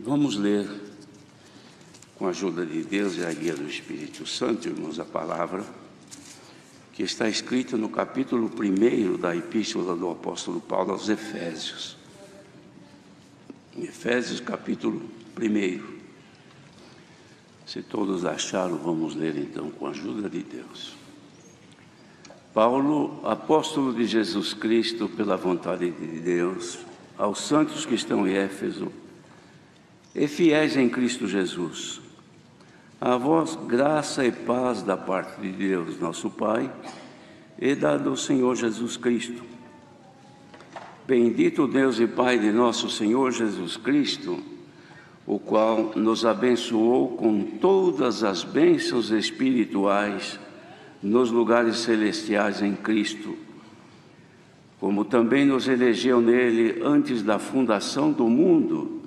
Vamos ler, com a ajuda de Deus e a guia do Espírito Santo, irmãos, a palavra que está escrita no capítulo 1 da Epístola do Apóstolo Paulo aos Efésios. Efésios, capítulo 1. Se todos acharam, vamos ler então com a ajuda de Deus. Paulo, apóstolo de Jesus Cristo, pela vontade de Deus, aos santos que estão em Éfeso e fiéis em Cristo Jesus. A vós graça e paz da parte de Deus, nosso Pai, e da do Senhor Jesus Cristo. Bendito Deus e Pai de nosso Senhor Jesus Cristo, o qual nos abençoou com todas as bênçãos espirituais nos lugares celestiais em Cristo, como também nos elegeu nele antes da fundação do mundo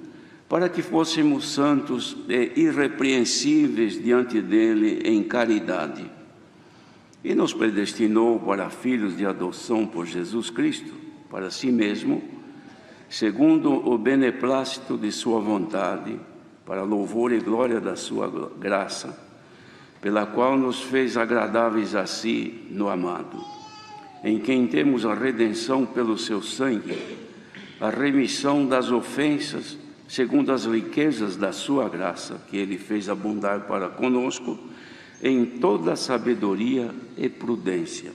para que fôssemos santos e irrepreensíveis diante dele em caridade. E nos predestinou para filhos de adoção por Jesus Cristo, para si mesmo, segundo o beneplácito de Sua vontade, para louvor e glória da Sua graça, pela qual nos fez agradáveis a si no amado, em quem temos a redenção pelo Seu sangue, a remissão das ofensas segundo as riquezas da sua graça, que ele fez abundar para conosco em toda sabedoria e prudência,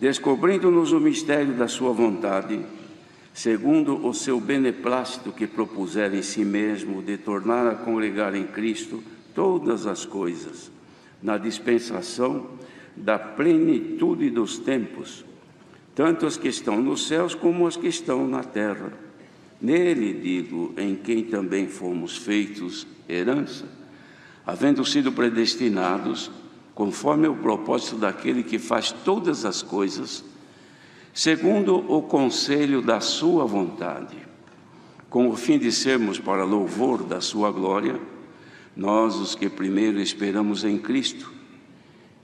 descobrindo-nos o mistério da sua vontade, segundo o seu beneplácito que propusera em si mesmo de tornar a congregar em Cristo todas as coisas, na dispensação da plenitude dos tempos, tanto as que estão nos céus como as que estão na terra Nele, digo, em quem também fomos feitos herança, havendo sido predestinados, conforme o propósito daquele que faz todas as coisas, segundo o conselho da Sua vontade, com o fim de sermos para louvor da Sua glória, nós os que primeiro esperamos em Cristo,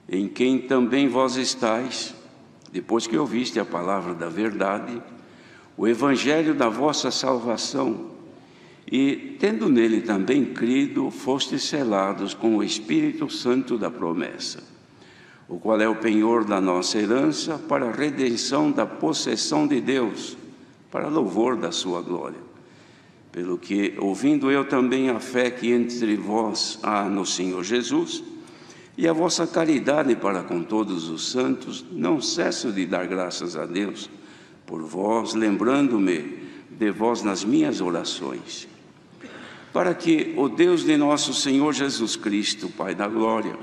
em quem também vós estáis, depois que ouviste a palavra da verdade, o evangelho da vossa salvação, e, tendo nele também crido, fostes selados com o Espírito Santo da promessa, o qual é o penhor da nossa herança para a redenção da possessão de Deus, para louvor da sua glória. Pelo que, ouvindo eu também a fé que entre vós há no Senhor Jesus, e a vossa caridade para com todos os santos, não cesso de dar graças a Deus por vós, lembrando-me de vós nas minhas orações, para que o Deus de nosso Senhor Jesus Cristo, Pai da glória,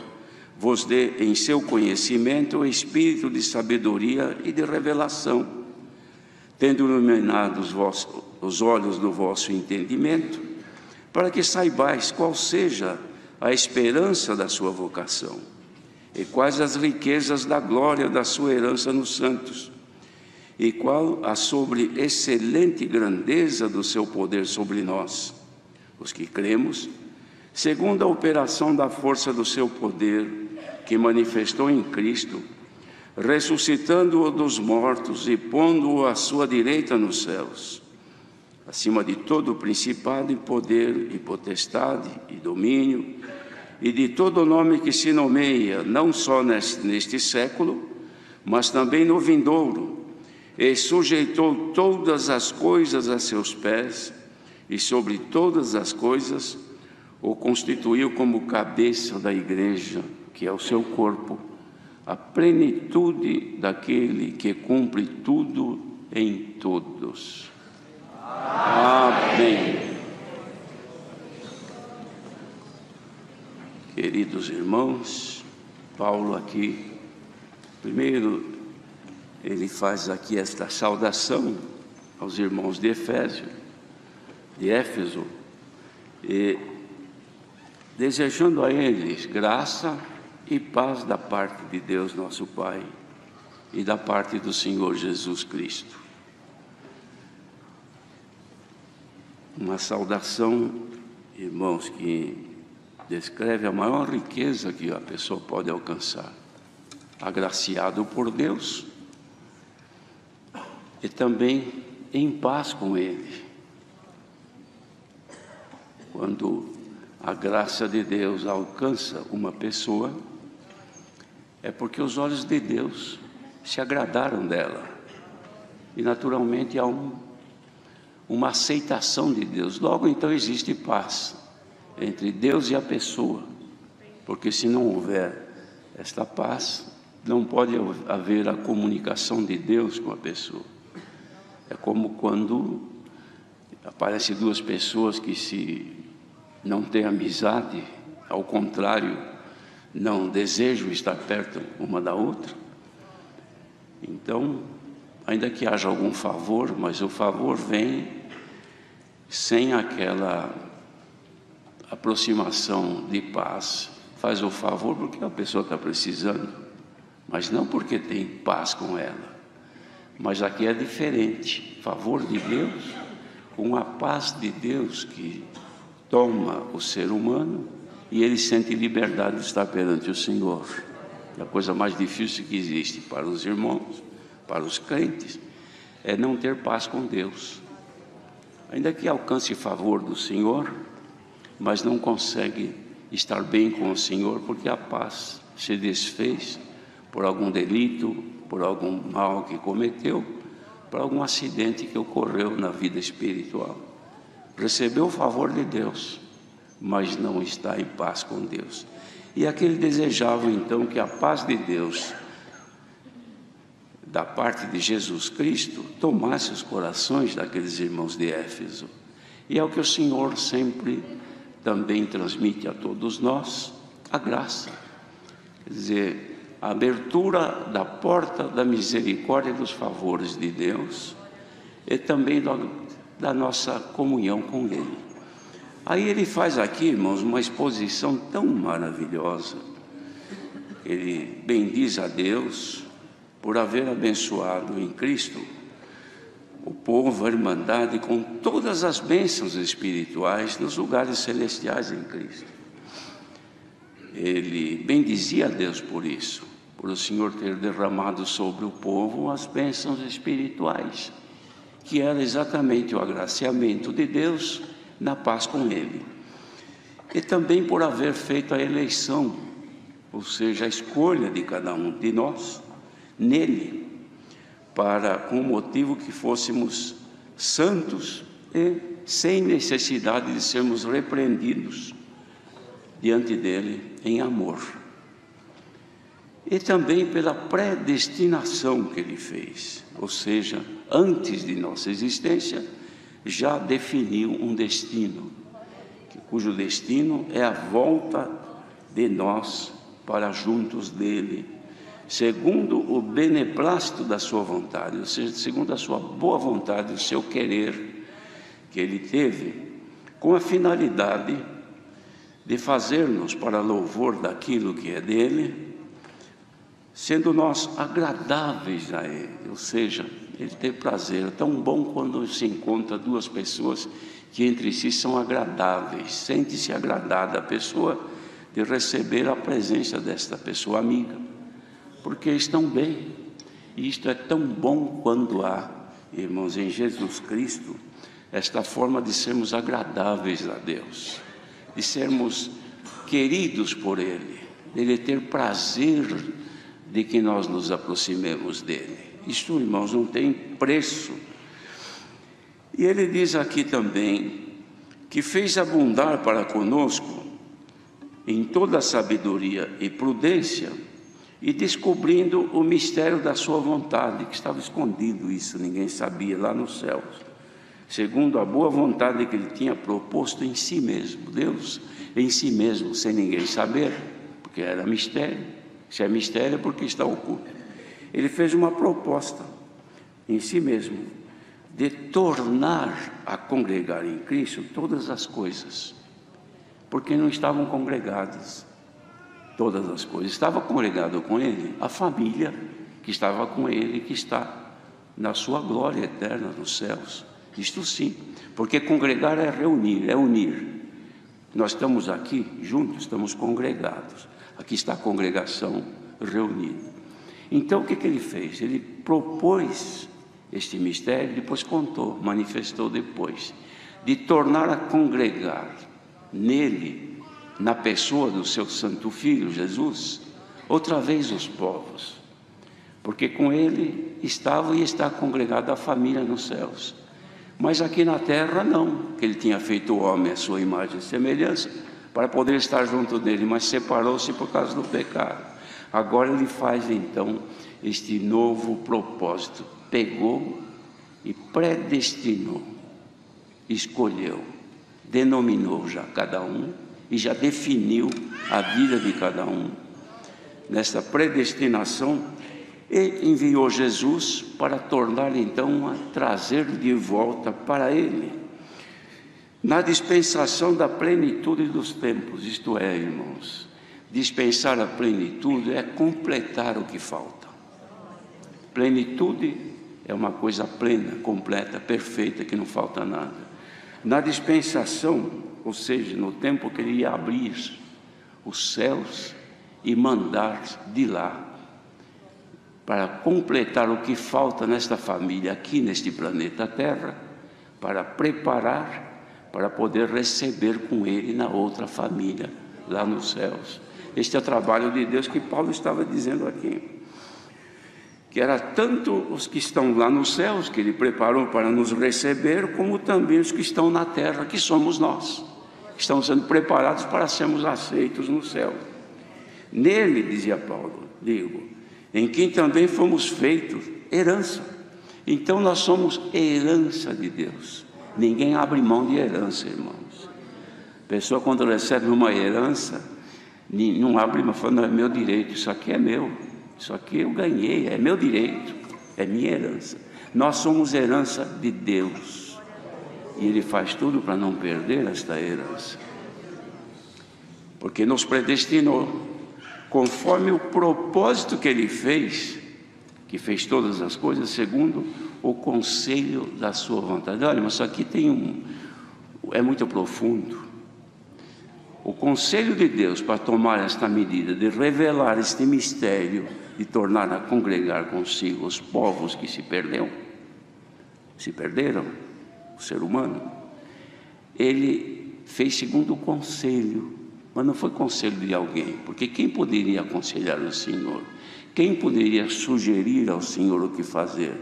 vos dê em seu conhecimento o espírito de sabedoria e de revelação, tendo iluminado os, vossos, os olhos do vosso entendimento, para que saibais qual seja a esperança da sua vocação e quais as riquezas da glória da sua herança nos santos e qual a sobre excelente grandeza do seu poder sobre nós, os que cremos, segundo a operação da força do seu poder, que manifestou em Cristo, ressuscitando-o dos mortos e pondo-o à sua direita nos céus, acima de todo principado e poder e potestade e domínio, e de todo nome que se nomeia, não só neste, neste século, mas também no vindouro e sujeitou todas as coisas a seus pés, e sobre todas as coisas o constituiu como cabeça da igreja, que é o seu corpo, a plenitude daquele que cumpre tudo em todos. Amém. Queridos irmãos, Paulo aqui, primeiro ele faz aqui esta saudação aos irmãos de Efésio, de Éfeso, e desejando a eles graça e paz da parte de Deus nosso Pai e da parte do Senhor Jesus Cristo. Uma saudação, irmãos, que descreve a maior riqueza que a pessoa pode alcançar. Agraciado por Deus e também em paz com Ele. Quando a graça de Deus alcança uma pessoa, é porque os olhos de Deus se agradaram dela. E naturalmente há um, uma aceitação de Deus. Logo então existe paz entre Deus e a pessoa. Porque se não houver esta paz, não pode haver a comunicação de Deus com a pessoa. É como quando aparecem duas pessoas que se não têm amizade, ao contrário, não desejam estar perto uma da outra. Então, ainda que haja algum favor, mas o favor vem sem aquela aproximação de paz. Faz o favor porque a pessoa está precisando, mas não porque tem paz com ela. Mas aqui é diferente. Favor de Deus, com a paz de Deus que toma o ser humano e ele sente liberdade de estar perante o Senhor. É a coisa mais difícil que existe para os irmãos, para os crentes, é não ter paz com Deus. Ainda que alcance favor do Senhor, mas não consegue estar bem com o Senhor porque a paz se desfez por algum delito, por algum mal que cometeu, por algum acidente que ocorreu na vida espiritual. Recebeu o favor de Deus, mas não está em paz com Deus. E aquele desejava então que a paz de Deus, da parte de Jesus Cristo, tomasse os corações daqueles irmãos de Éfeso. E é o que o Senhor sempre também transmite a todos nós a graça. Quer dizer, a abertura da porta da misericórdia e dos favores de Deus e também da, da nossa comunhão com Ele. Aí ele faz aqui, irmãos, uma exposição tão maravilhosa. Ele bendiz a Deus por haver abençoado em Cristo o povo, a irmandade, com todas as bênçãos espirituais nos lugares celestiais em Cristo. Ele bendizia a Deus por isso, por o Senhor ter derramado sobre o povo as bênçãos espirituais, que era exatamente o agraciamento de Deus na paz com Ele. E também por haver feito a eleição, ou seja, a escolha de cada um de nós, nele, para com o motivo que fôssemos santos e sem necessidade de sermos repreendidos diante dele em amor. E também pela predestinação que ele fez, ou seja, antes de nossa existência, já definiu um destino, cujo destino é a volta de nós para juntos dele segundo o beneplácito da sua vontade, ou seja, segundo a sua boa vontade, o seu querer que ele teve, com a finalidade de fazer-nos para louvor daquilo que é dele, sendo nós agradáveis a ele, ou seja, ele tem prazer, é tão bom quando se encontra duas pessoas que entre si são agradáveis, sente-se agradada a pessoa de receber a presença desta pessoa amiga porque estão bem. E isto é tão bom quando há, irmãos, em Jesus Cristo, esta forma de sermos agradáveis a Deus, de sermos queridos por Ele, dele ter prazer de que nós nos aproximemos dele. Isto, irmãos, não tem preço. E ele diz aqui também que fez abundar para conosco em toda sabedoria e prudência e descobrindo o mistério da sua vontade, que estava escondido isso, ninguém sabia lá nos céus. Segundo a boa vontade que ele tinha proposto em si mesmo, Deus em si mesmo, sem ninguém saber, porque era mistério. Se é mistério é porque está oculto. Ele fez uma proposta em si mesmo de tornar a congregar em Cristo todas as coisas, porque não estavam congregadas todas as coisas. Estava congregado com ele a família que estava com ele, que está na sua glória eterna nos céus. Isto sim, porque congregar é reunir, é unir. Nós estamos aqui juntos, estamos congregados. Aqui está a congregação reunida. Então o que, que ele fez? Ele propôs este mistério, depois contou, manifestou depois, de tornar a congregar nele, na pessoa do seu Santo Filho Jesus, outra vez os povos, porque com ele estava e está congregada a família nos céus. Mas aqui na terra não, que ele tinha feito o homem à sua imagem e semelhança, para poder estar junto dele, mas separou-se por causa do pecado. Agora ele faz então este novo propósito. Pegou e predestinou, escolheu, denominou já cada um e já definiu a vida de cada um. Nesta predestinação, e enviou Jesus para tornar então a trazer de volta para ele. Na dispensação da plenitude dos tempos, isto é, irmãos, dispensar a plenitude é completar o que falta. Plenitude é uma coisa plena, completa, perfeita, que não falta nada. Na dispensação, ou seja, no tempo que ele ia abrir os céus e mandar de lá para completar o que falta nesta família aqui neste planeta Terra, para preparar para poder receber com ele na outra família lá nos céus. Este é o trabalho de Deus que Paulo estava dizendo aqui. Que era tanto os que estão lá nos céus, que ele preparou para nos receber, como também os que estão na terra, que somos nós. Que estão sendo preparados para sermos aceitos no céu. Nele, dizia Paulo, digo, em quem também fomos feitos herança. Então nós somos herança de Deus. Ninguém abre mão de herança, irmãos. A pessoa quando recebe uma herança, não abre mão, fala, não é meu direito, isso aqui é meu, isso aqui eu ganhei, é meu direito, é minha herança. Nós somos herança de Deus. E Ele faz tudo para não perder esta herança. Porque nos predestinou conforme o propósito que ele fez, que fez todas as coisas segundo o conselho da sua vontade. Olha, mas isso aqui tem um. é muito profundo. O conselho de Deus para tomar esta medida, de revelar este mistério, de tornar a congregar consigo os povos que se perderam, se perderam, o ser humano, ele fez segundo o conselho mas não foi conselho de alguém, porque quem poderia aconselhar o Senhor? Quem poderia sugerir ao Senhor o que fazer?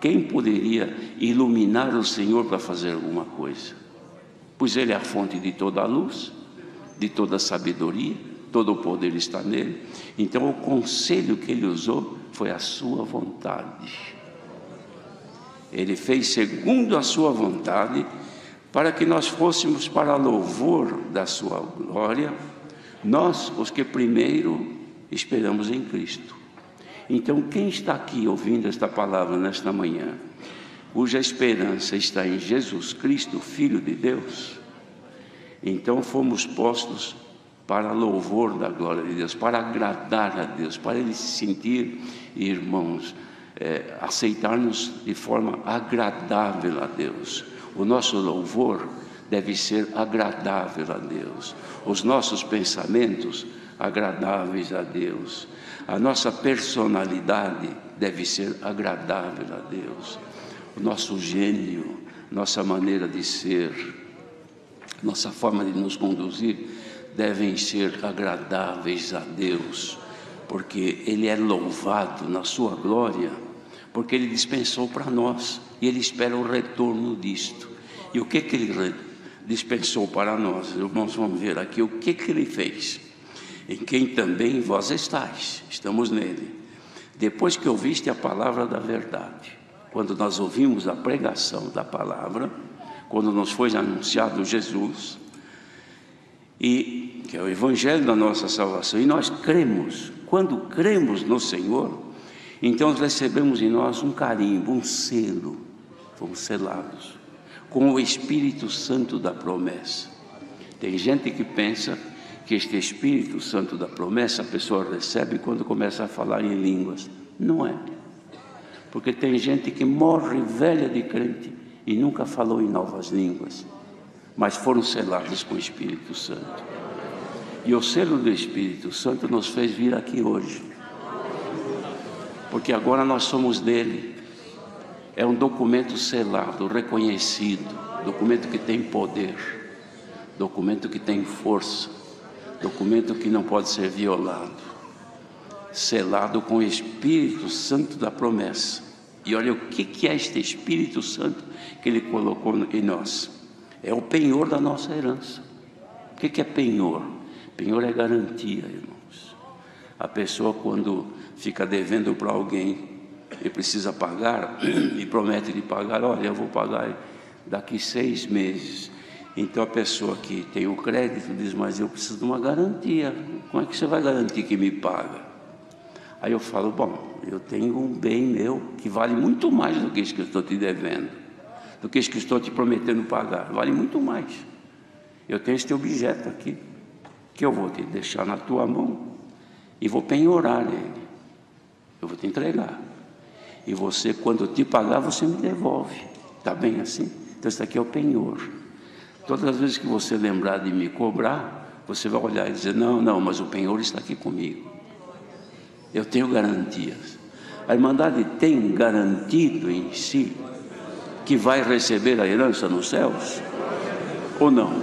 Quem poderia iluminar o Senhor para fazer alguma coisa? Pois Ele é a fonte de toda a luz, de toda a sabedoria, todo o poder está nele. Então, o conselho que ele usou foi a sua vontade. Ele fez segundo a sua vontade para que nós fôssemos para louvor da Sua glória, nós, os que primeiro esperamos em Cristo. Então, quem está aqui ouvindo esta palavra nesta manhã, cuja esperança está em Jesus Cristo, Filho de Deus, então fomos postos para louvor da glória de Deus, para agradar a Deus, para Ele se sentir, irmãos, é, aceitar-nos de forma agradável a Deus. O nosso louvor deve ser agradável a Deus, os nossos pensamentos agradáveis a Deus, a nossa personalidade deve ser agradável a Deus, o nosso gênio, nossa maneira de ser, nossa forma de nos conduzir devem ser agradáveis a Deus, porque Ele é louvado na Sua glória, porque Ele dispensou para nós e Ele espera o retorno disto. E o que, que Ele dispensou para nós? Irmãos, vamos ver aqui o que, que Ele fez. Em quem também vós estáis, estamos nele. Depois que ouviste a palavra da verdade, quando nós ouvimos a pregação da palavra, quando nos foi anunciado Jesus, e que é o evangelho da nossa salvação, e nós cremos, quando cremos no Senhor, então recebemos em nós um carimbo, um selo, fomos selados com o Espírito Santo da promessa. Tem gente que pensa que este Espírito Santo da promessa a pessoa recebe quando começa a falar em línguas. Não é. Porque tem gente que morre velha de crente e nunca falou em novas línguas, mas foram selados com o Espírito Santo. E o selo do Espírito Santo nos fez vir aqui hoje. Porque agora nós somos dele é um documento selado, reconhecido, documento que tem poder. documento que tem força, documento que não pode ser violado, selado com o Espírito Santo da promessa. E olha o que, que é este Espírito Santo que Ele colocou em nós: é o penhor da nossa herança. O que, que é penhor? Penhor é garantia, irmãos. A pessoa, quando fica devendo para alguém e precisa pagar, e promete de pagar, olha, eu vou pagar daqui seis meses. Então a pessoa que tem o crédito diz, mas eu preciso de uma garantia. Como é que você vai garantir que me paga? Aí eu falo, bom, eu tenho um bem meu que vale muito mais do que isso que eu estou te devendo, do que isso que eu estou te prometendo pagar. Vale muito mais. Eu tenho este objeto aqui, que eu vou te deixar na tua mão e vou penhorar ele. Eu vou te entregar. E você, quando te pagar, você me devolve. Está bem assim? Então, isso aqui é o penhor. Todas as vezes que você lembrar de me cobrar, você vai olhar e dizer: Não, não, mas o penhor está aqui comigo. Eu tenho garantias. A Irmandade tem garantido em si que vai receber a herança nos céus? Ou não?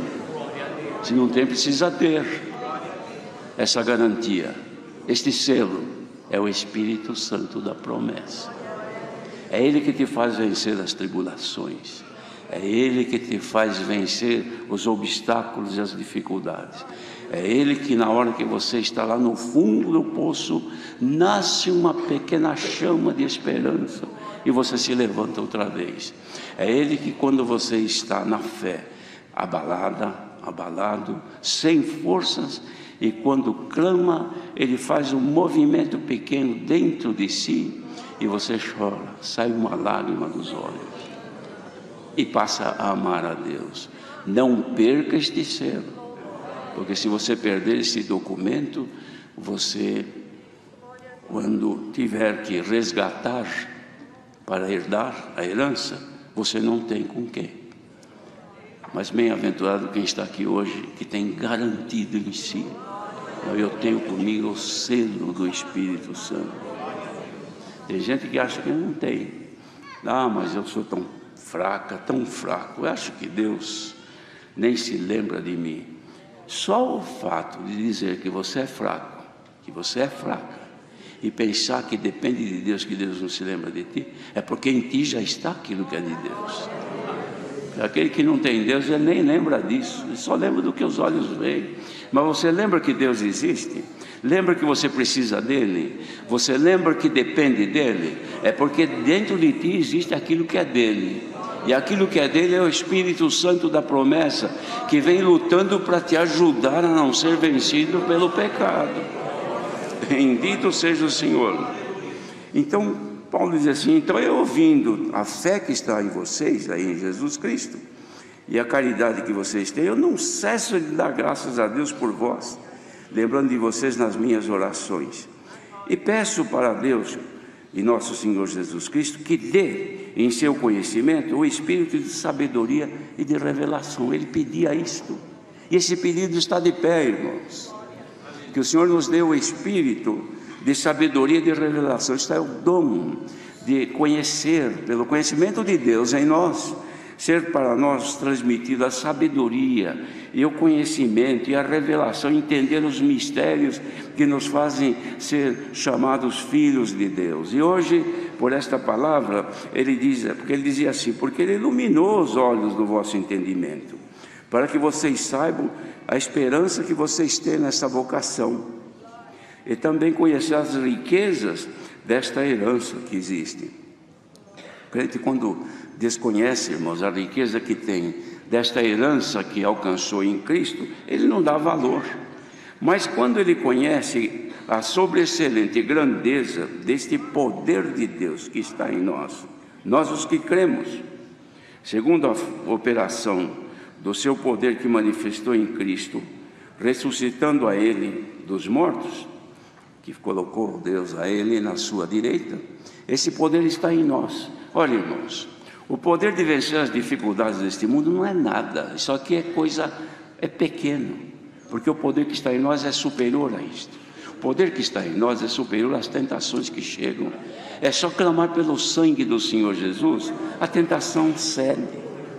Se não tem, precisa ter essa garantia. Este selo é o Espírito Santo da promessa. É Ele que te faz vencer as tribulações. É Ele que te faz vencer os obstáculos e as dificuldades. É Ele que, na hora que você está lá no fundo do poço, nasce uma pequena chama de esperança e você se levanta outra vez. É Ele que, quando você está na fé, abalada, abalado, sem forças, e quando clama, Ele faz um movimento pequeno dentro de si e você chora, sai uma lágrima dos olhos e passa a amar a Deus. Não perca este selo, porque se você perder esse documento, você, quando tiver que resgatar para herdar a herança, você não tem com quem. Mas bem-aventurado quem está aqui hoje, que tem garantido em si. Eu tenho comigo o selo do Espírito Santo. Tem gente que acha que não tem. Ah, mas eu sou tão fraca, tão fraco. Eu acho que Deus nem se lembra de mim. Só o fato de dizer que você é fraco, que você é fraca, e pensar que depende de Deus, que Deus não se lembra de ti, é porque em ti já está aquilo que é de Deus. Aquele que não tem Deus, ele nem lembra disso, ele só lembra do que os olhos veem. Mas você lembra que Deus existe? Lembra que você precisa dele? Você lembra que depende dele? É porque dentro de ti existe aquilo que é dele. E aquilo que é dele é o Espírito Santo da promessa, que vem lutando para te ajudar a não ser vencido pelo pecado. Bendito seja o Senhor. Então, Paulo diz assim: então eu ouvindo a fé que está em vocês, aí em Jesus Cristo, e a caridade que vocês têm, eu não cesso de dar graças a Deus por vós lembrando de vocês nas minhas orações. E peço para Deus e nosso Senhor Jesus Cristo que dê em seu conhecimento o espírito de sabedoria e de revelação. Ele pedia isto. E esse pedido está de pé, irmãos. Que o Senhor nos dê o espírito de sabedoria e de revelação. Isto é o dom de conhecer, pelo conhecimento de Deus em nós, ser para nós transmitida a sabedoria e o conhecimento e a revelação, entender os mistérios que nos fazem ser chamados filhos de Deus. E hoje, por esta palavra, ele diz, porque ele dizia assim, porque ele iluminou os olhos do vosso entendimento, para que vocês saibam a esperança que vocês têm nessa vocação e também conhecer as riquezas desta herança que existe. Crente, quando desconhece, irmãos, a riqueza que tem desta herança que alcançou em Cristo, ele não dá valor. Mas quando ele conhece a sobreexcelente grandeza deste poder de Deus que está em nós, nós os que cremos, segundo a operação do seu poder que manifestou em Cristo, ressuscitando a ele dos mortos, que colocou Deus a ele na sua direita, esse poder está em nós. Olha, irmãos, o poder de vencer as dificuldades deste mundo não é nada, isso aqui é coisa, é pequeno, porque o poder que está em nós é superior a isto. O poder que está em nós é superior às tentações que chegam. É só clamar pelo sangue do Senhor Jesus, a tentação cede,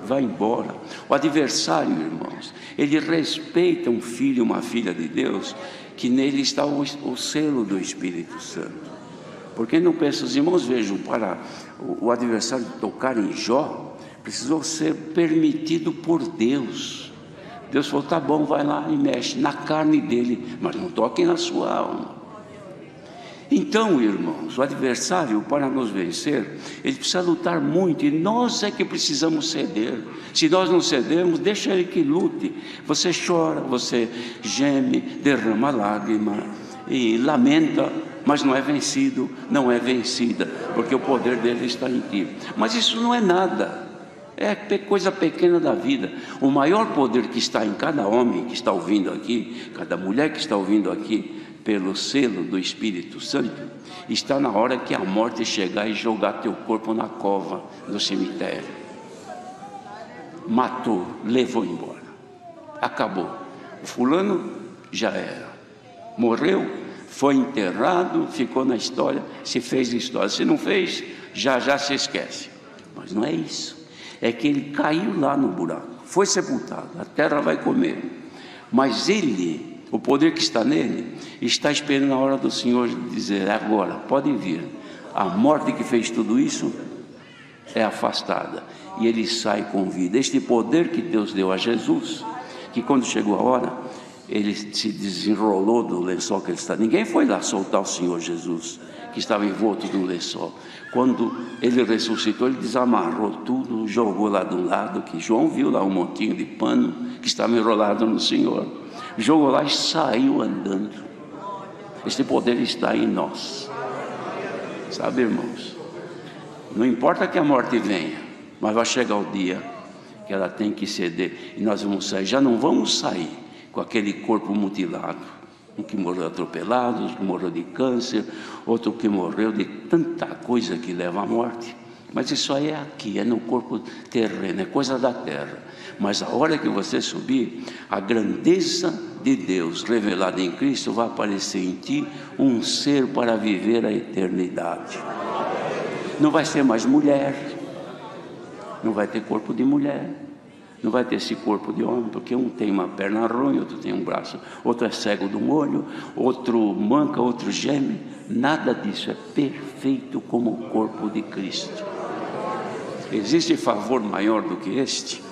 vai embora. O adversário, irmãos, ele respeita um filho, uma filha de Deus, que nele está o, o selo do Espírito Santo. Porque não pensa, os irmãos vejam, para o, adversário tocar em Jó, precisou ser permitido por Deus. Deus falou: tá bom, vai lá e mexe na carne dele, mas não toque na sua alma. Então, irmãos, o adversário, para nos vencer, ele precisa lutar muito e nós é que precisamos ceder. Se nós não cedermos, deixa ele que lute. Você chora, você geme, derrama lágrima e lamenta, mas não é vencido, não é vencida, porque o poder dele está em ti. Mas isso não é nada. É coisa pequena da vida. O maior poder que está em cada homem que está ouvindo aqui, cada mulher que está ouvindo aqui, pelo selo do Espírito Santo, está na hora que a morte chegar e jogar teu corpo na cova do cemitério. Matou, levou embora. Acabou. O fulano já era. Morreu, foi enterrado, ficou na história, se fez história. Se não fez, já já se esquece. Mas não é isso. É que ele caiu lá no buraco, foi sepultado, a terra vai comer. Mas ele o poder que está nele está esperando a hora do Senhor dizer: agora, pode vir. A morte que fez tudo isso é afastada e ele sai com vida. Este poder que Deus deu a Jesus, que quando chegou a hora, ele se desenrolou do lençol que ele está. Ninguém foi lá soltar o Senhor Jesus, que estava envolto no lençol. Quando ele ressuscitou, ele desamarrou tudo, jogou lá de um lado, que João viu lá um montinho de pano que estava enrolado no Senhor jogou lá e saiu andando. Esse poder está em nós. Sabe, irmãos? Não importa que a morte venha, mas vai chegar o dia que ela tem que ceder e nós vamos sair. Já não vamos sair com aquele corpo mutilado. Um que morreu atropelado, outro que morreu de câncer, outro que morreu de tanta coisa que leva à morte. Mas isso aí é aqui, é no corpo terreno, é coisa da terra. Mas a hora que você subir, a grandeza de Deus revelada em Cristo vai aparecer em ti um ser para viver a eternidade. Não vai ser mais mulher, não vai ter corpo de mulher, não vai ter esse corpo de homem, porque um tem uma perna ruim, outro tem um braço, outro é cego de um olho, outro manca, outro geme. Nada disso é perfeito como o corpo de Cristo. Existe favor maior do que este?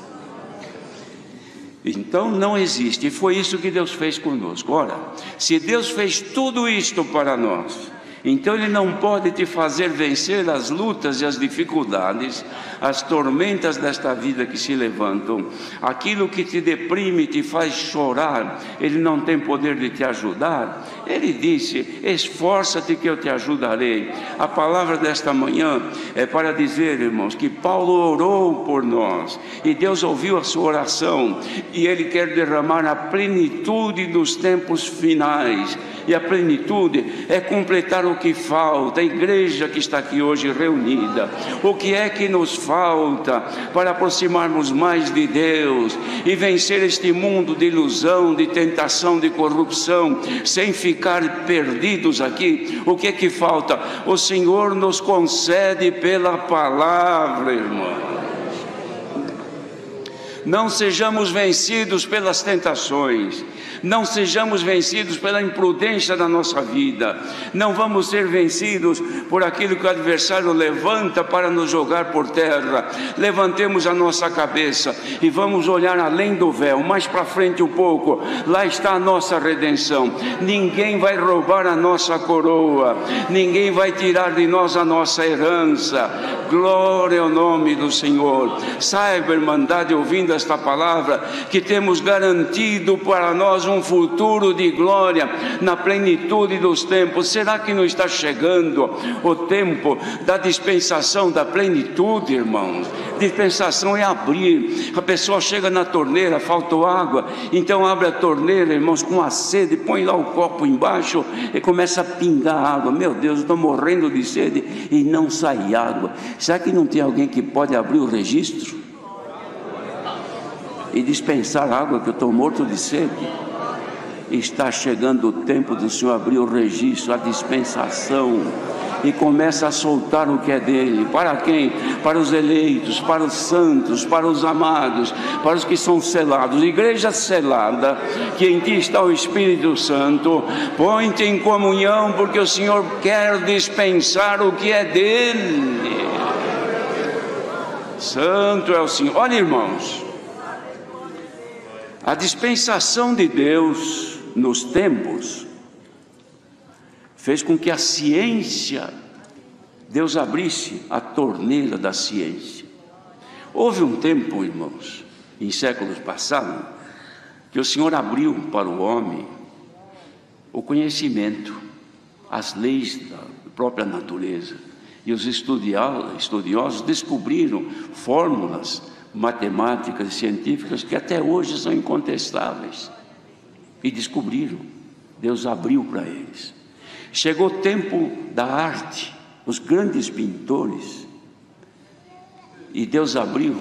Então não existe, e foi isso que Deus fez conosco. Ora, se Deus fez tudo isto para nós, então Ele não pode te fazer vencer as lutas e as dificuldades, as tormentas desta vida que se levantam, aquilo que te deprime, te faz chorar, Ele não tem poder de te ajudar. Ele disse: Esforça-te que eu te ajudarei. A palavra desta manhã é para dizer, irmãos, que Paulo orou por nós e Deus ouviu a sua oração e Ele quer derramar a plenitude dos tempos finais e a plenitude é completar o que falta. A igreja que está aqui hoje reunida, o que é que nos falta para aproximarmos mais de Deus e vencer este mundo de ilusão, de tentação, de corrupção, sem ficar perdidos aqui? O que é que falta? O Senhor nos concede pela palavra, irmão. Não sejamos vencidos pelas tentações, não sejamos vencidos pela imprudência da nossa vida, não vamos ser vencidos por aquilo que o adversário levanta para nos jogar por terra. Levantemos a nossa cabeça e vamos olhar além do véu, mais para frente um pouco, lá está a nossa redenção. Ninguém vai roubar a nossa coroa, ninguém vai tirar de nós a nossa herança. Glória ao nome do Senhor. Saiba, irmandade, ouvindo esta palavra, que temos garantido para nós um futuro de glória na plenitude dos tempos. Será que não está chegando o tempo da dispensação da plenitude, irmãos? Dispensação é abrir. A pessoa chega na torneira, faltou água, então abre a torneira, irmãos, com a sede, põe lá o copo embaixo e começa a pingar água. Meu Deus, estou morrendo de sede e não sai água. Será que não tem alguém que pode abrir o registro? e dispensar água, que eu estou morto de sede. Está chegando o tempo do Senhor abrir o registro, a dispensação e começa a soltar o que é dele. Para quem? Para os eleitos, para os santos, para os amados, para os que são selados. Igreja selada, que em ti está o Espírito Santo, põe-te em comunhão, porque o Senhor quer dispensar o que é dele. Santo é o Senhor. Olha, irmãos, a dispensação de Deus nos tempos fez com que a ciência, Deus abrisse a torneira da ciência. Houve um tempo, irmãos, em séculos passados, que o Senhor abriu para o homem o conhecimento, as leis da própria natureza. E os estudiosos descobriram fórmulas matemáticas e científicas que até hoje são incontestáveis. E descobriram, Deus abriu para eles. Chegou o tempo da arte, os grandes pintores, e Deus abriu,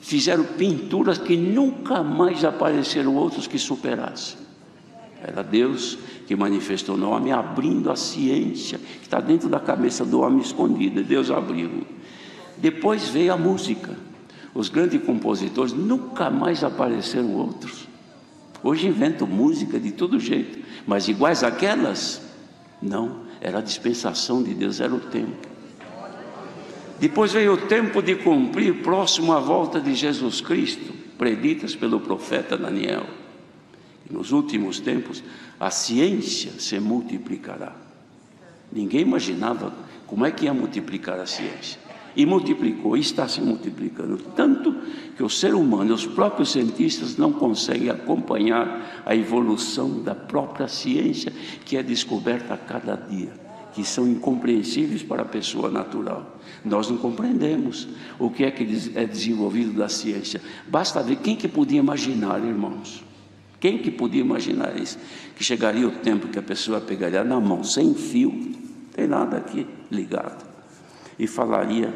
fizeram pinturas que nunca mais apareceram outros que superassem. Era Deus que manifestou no homem, abrindo a ciência que está dentro da cabeça do homem escondida. Deus abriu. Depois veio a música. Os grandes compositores nunca mais apareceram outros. Hoje inventam música de todo jeito, mas iguais àquelas? Não, era a dispensação de Deus, era o tempo. Depois veio o tempo de cumprir, próximo à volta de Jesus Cristo, preditas pelo profeta Daniel. E nos últimos tempos, a ciência se multiplicará. Ninguém imaginava como é que ia multiplicar a ciência e multiplicou, e está se multiplicando tanto que o ser humano, os próprios cientistas não conseguem acompanhar a evolução da própria ciência que é descoberta a cada dia, que são incompreensíveis para a pessoa natural. Nós não compreendemos o que é que é desenvolvido da ciência. Basta ver quem que podia imaginar, irmãos. Quem que podia imaginar isso? Que chegaria o tempo que a pessoa pegaria na mão, sem fio, tem nada aqui ligado e falaria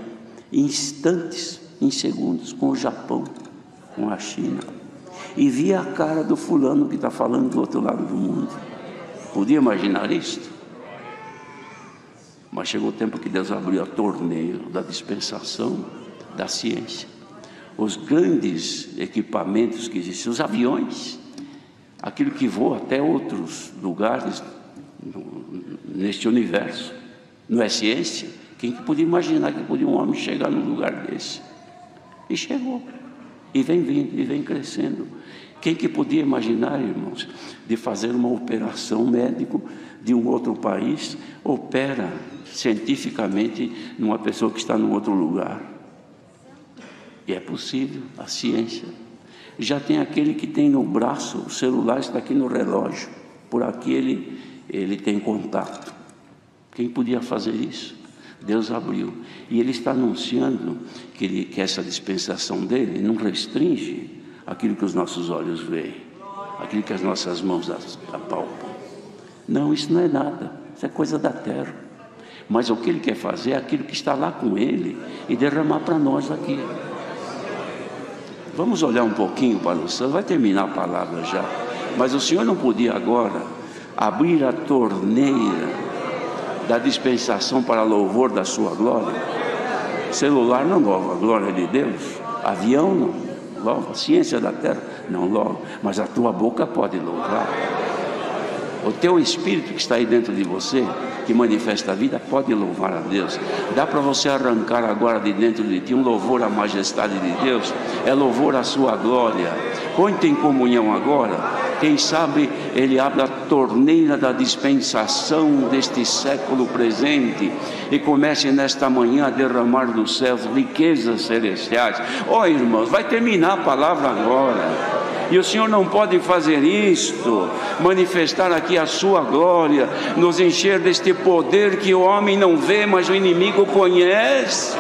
em instantes, em segundos, com o Japão, com a China, e via a cara do fulano que está falando do outro lado do mundo. Podia imaginar isto? Mas chegou o tempo que Deus abriu a torneira da dispensação da ciência. Os grandes equipamentos que existem, os aviões, aquilo que voa até outros lugares neste universo, não é ciência? Quem que podia imaginar que podia um homem chegar num lugar desse? E chegou. E vem vindo, e vem crescendo. Quem que podia imaginar, irmãos, de fazer uma operação médico de um outro país, opera cientificamente numa pessoa que está num outro lugar? E é possível, a ciência. Já tem aquele que tem no braço, o celular está aqui no relógio, por aqui ele, ele tem contato. Quem podia fazer isso? Deus abriu. E Ele está anunciando que, ele, que essa dispensação dele não restringe aquilo que os nossos olhos veem, aquilo que as nossas mãos apalpam. Não, isso não é nada, isso é coisa da terra. Mas o que Ele quer fazer é aquilo que está lá com Ele e derramar para nós aqui. Vamos olhar um pouquinho para o céu, vai terminar a palavra já. Mas o Senhor não podia agora abrir a torneira da dispensação para louvor da sua glória. Celular não louva a glória de Deus, avião não louva, ciência da terra não louva, mas a tua boca pode louvar. O teu espírito que está aí dentro de você, que manifesta a vida, pode louvar a Deus. Dá para você arrancar agora de dentro de ti um louvor à majestade de Deus, é louvor à sua glória. Põe-te em comunhão agora quem sabe ele abre a torneira da dispensação deste século presente e comece nesta manhã a derramar dos céus riquezas celestiais. Ó oh, irmãos, vai terminar a palavra agora. E o Senhor não pode fazer isto, manifestar aqui a sua glória, nos encher deste poder que o homem não vê, mas o inimigo conhece.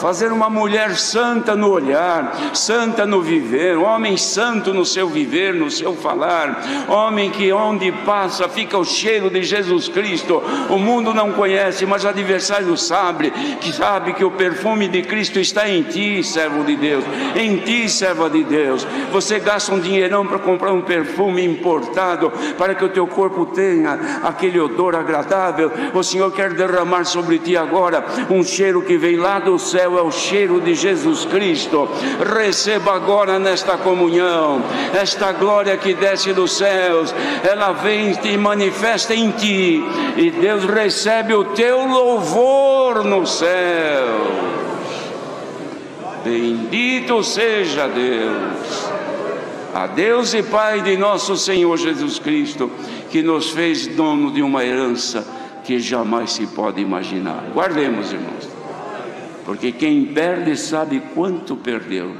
Fazer uma mulher santa no olhar, santa no viver, homem santo no seu viver, no seu falar, homem que onde passa fica o cheiro de Jesus Cristo. O mundo não conhece, mas o adversário sabe, que sabe que o perfume de Cristo está em ti, servo de Deus, em ti, serva de Deus. Você gasta um dinheirão para comprar um perfume importado para que o teu corpo tenha aquele odor agradável. O Senhor quer derramar sobre ti agora um cheiro que vem lá do céu, é o cheiro de Jesus Cristo. Receba agora nesta comunhão, esta glória que desce dos céus, ela vem e manifesta em ti, e Deus recebe o teu louvor no céu. Bendito seja Deus. A Deus e Pai de nosso Senhor Jesus Cristo, que nos fez dono de uma herança que jamais se pode imaginar. Guardemos, irmãos, porque quem perde sabe quanto perdeu.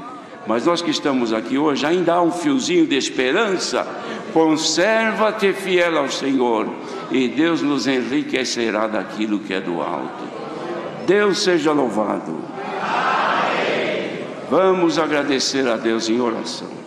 Mas nós que estamos aqui hoje, ainda há um fiozinho de esperança. Conserva-te fiel ao Senhor, e Deus nos enriquecerá daquilo que é do alto. Deus seja louvado. Vamos agradecer a Deus em oração.